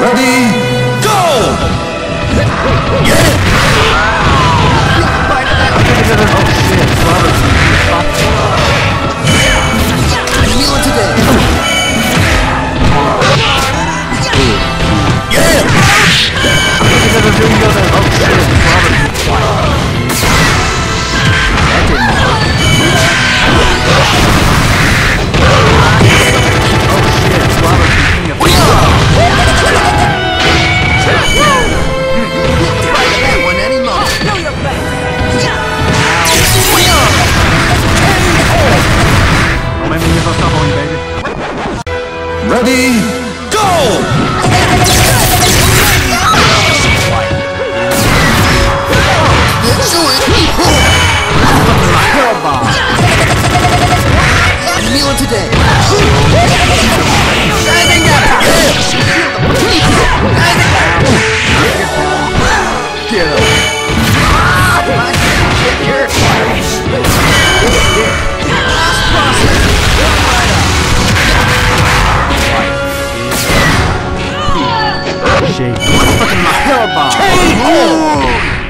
Ready, go! Ready, go! Shake. Fucking my hell bomb.